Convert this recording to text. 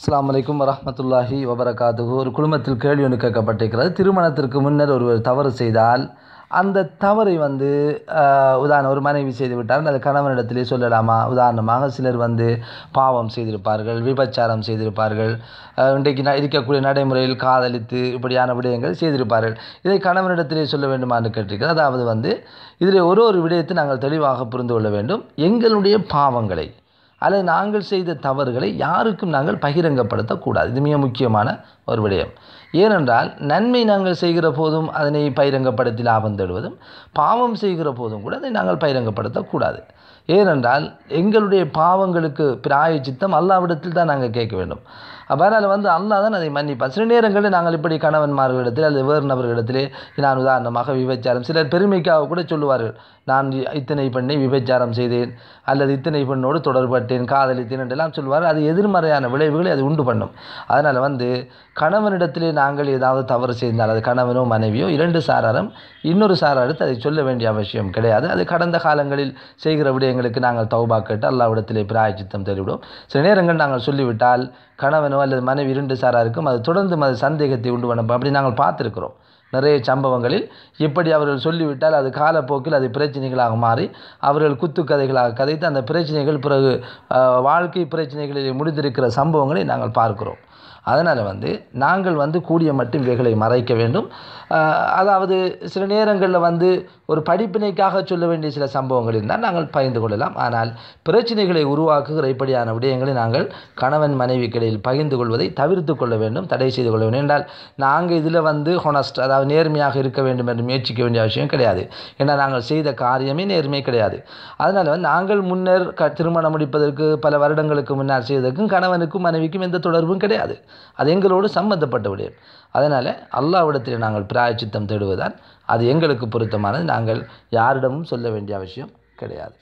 அஸ்லாம் வலைக்கம் வரமத்துல்லாஹி வபரகாத்து ஒரு குடும்பத்தில் கேள்வி ஒன்று கேட்கப்பட்டிருக்கிறது. திருமணத்திற்கு முன்னர் ஒருவர் தவறு செய்தால் அந்த தவறை வந்து உதாரணம் ஒரு மனைவி செய்து விட்டால் அது கணவனிடத்திலே சொல்லலாமா? உதாரணமாக சிலர் வந்து பாவம் செய்திருப்பார்கள் விபச்சாரம் செய்திருப்பார்கள் இன்றைக்கு ந- இருக்கக்கூடிய நடைமுறையில் காதலித்து இப்படியான விடயங்கள் செய்திருப்பார்கள். இதை கணவனிடத்திலே சொல்ல வேண்டுமா என்று கேட்டிருக்கிறது. அதாவது வந்து இதில் ஒரு ஒரு விடயத்தை நாங்கள் தெளிவாக புரிந்து கொள்ள வேண்டும். எங்களுடைய பாவங்களை அல்லது நாங்கள் செய்த தவறுகளை யாருக்கும் நாங்கள் பகிரங்கப்படுத்தக்கூடாது. இது மிக முக்கியமான ஒரு விடயம். ஏனென்றால் நன்மை நாங்கள் செய்கிற போதும் அதனை பகிரங்கப்படுத்தி லாபம் தேடுவதும் பாவம் செய்கிற போதும் கூட அதை நாங்கள் பகிரங்கப்படுத்தக்கூடாது ஏனென்றால் எங்களுடைய பாவங்களுக்கு பிராயச்சித்தம் அல்லாவிடத்தில் தான் நாங்கள் கேட்க வேண்டும். அதனால் வந்து அல்லா தான் அதை மன்னிப்பார். சில நேரங்களில் நாங்கள் இப்படி கணவன்மார்களிடத்தில் அல்லது வேறு நபர்களிடத்திலே நான் உதாரணமாக விபச்சாரம் சிலர் பெருமைக்காக கூட சொல்லுவார்கள் நான் இத்தனை பெண்ணை விபச்சாரம் செய்தேன் அல்லது இத்தனை பெண்ணோடு தொடர்பட்டேன் காதலித்தேன் என்றெல்லாம் சொல்வார் அது எதிர்மறையான விளைவுகளை அது உண்டு பண்ணும். அதனால் வந்து கணவனிடத்திலே நாங்கள் ஏதாவது தவறு செய்தால் அது கணவனோ மனைவியோ இரண்டு சாராரும் இன்னொரு சாராருக்கு அதை சொல்ல வேண்டிய அவசியம் கிடையாது. அது கடந்த காலங்களில் செய்கிற விடயங்களுக்கு நாங்கள் தௌபா கேட்டு அல்லாவிடத்திலே பிராயச்சித்தம் தெரிவிடும் சில நேரங்கள் நாங்கள் சொல்லிவிட்டால் கணவனோ அல்லது மனைவி இரண்டு சாராருக்கும் அது தொடர்ந்து அது சந்தேகத்தை உண்டு பண்ணப்போ அப்படி நாங்கள் பார்த்துருக்குறோம். நிறைய சம்பவங்களில். இப்படி அவர்கள் சொல்லிவிட்டால் அது காலப்போக்கில் அது பிரச்சனைகளாக மாறி அவர்கள் குத்துக்கதைகளாக கதைத்து அந்த பிரச்சனைகள் பிறகு வாழ்க்கை பிரச்சனைகளில் முடிந்திருக்கிற சம்பவங்களை நாங்கள் பார்க்கிறோம். அதனால் வந்து நாங்கள் வந்து கூடிய மட்டும் இவைகளை மறைக்க வேண்டும். அதாவது சில நேரங்களில் வந்து ஒரு படிப்பினைக்காக சொல்ல வேண்டிய சில சம்பவங்கள் இருந்தால் நாங்கள் பகிர்ந்து கொள்ளலாம். ஆனால் பிரச்சனைகளை உருவாக்குகிற இப்படியான விடயங்களை நாங்கள் கணவன் மனைவிக்கிடையில் பகிர்ந்து கொள்வதை தவிர்த்து கொள்ள வேண்டும் தடை செய்து கொள்ள வேண்டும். என்றால் நாங்கள் இதில் வந்து ஹொனஸ்ட் அதாவது நேர்மையாக இருக்க வேண்டும் என்று முயற்சிக்க வேண்டிய அவசியம் கிடையாது. ஏன்னா நாங்கள் செய்த காரியமே நேர்மை கிடையாது. அதனால் வந்து நாங்கள் முன்னர் க திருமணம் முடிப்பதற்கு பல வருடங்களுக்கு முன்னால் செய்வதற்கும் கணவனுக்கும் மனைவிக்கும் எந்த தொடர்பும் கிடையாது. அது எங்களோடு சம்பந்தப்பட்ட விடயம். அதனால் அல்லாவிடத்தில் நாங்கள் பிராயச்சித்தம் தேடுவதால் அது எங்களுக்கு பொருத்தமானது. நாங்கள் யாரிடமும் சொல்ல வேண்டிய அவசியம் கிடையாது.